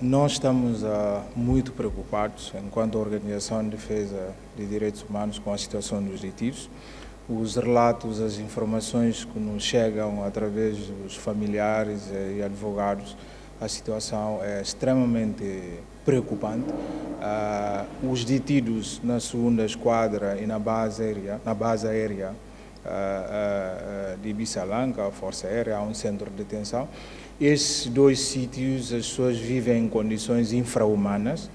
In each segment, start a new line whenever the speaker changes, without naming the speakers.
Nós estamos uh, muito preocupados, enquanto Organização de Defesa de Direitos Humanos, com a situação dos detidos. Os relatos, as informações que nos chegam através dos familiares e advogados, a situação é extremamente preocupante. Uh, os detidos na segunda esquadra e na base aérea, na base aérea de Bissalanca, a Força Aérea, há um centro de detenção. Esses dois sítios as pessoas vivem em condições infra-humanas.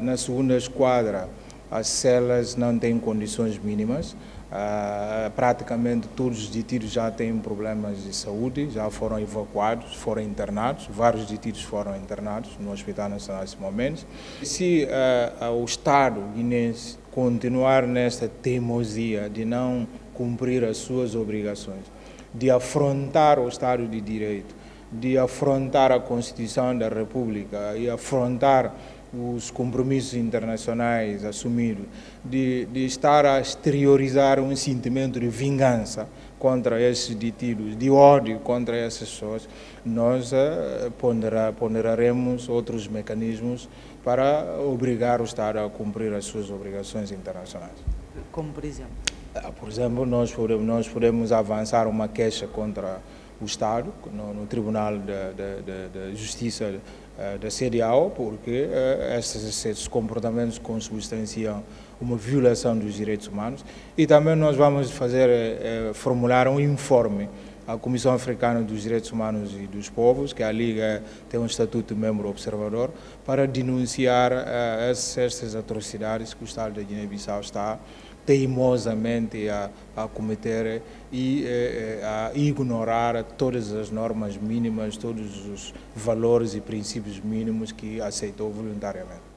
na segunda esquadra, as celas não têm condições mínimas. Uh, praticamente todos os detidos já têm problemas de saúde, já foram evacuados, foram internados, vários detidos foram internados no Hospital Nacional nesse momento. Se uh, o Estado guinense continuar nesta teimosia de não cumprir as suas obrigações, de afrontar o Estado de Direito, de afrontar a Constituição da República e afrontar os compromissos internacionais assumidos, de, de estar a exteriorizar um sentimento de vingança contra esses detidos, de ódio contra essas pessoas, nós uh, pondera, ponderaremos outros mecanismos para obrigar o Estado a cumprir as suas obrigações internacionais.
Como por exemplo?
Uh, por exemplo, nós podemos, nós podemos avançar uma queixa contra o Estado no, no Tribunal de, Justiça uh, da CDAO, porque uh, esses, esses, comportamentos consubstanciam uma violação dos direitos humanos. E também nós vamos fazer, uh, formular um informe à Comissão Africana dos Direitos Humanos e dos Povos, que a Liga tem um estatuto de membro observador, para denunciar essas atrocidades que o Estado da Guiné-Bissau está teimosamente a, a cometer e eh, a ignorar todas as normas mínimas, todos os valores e princípios mínimos que aceitou voluntariamente.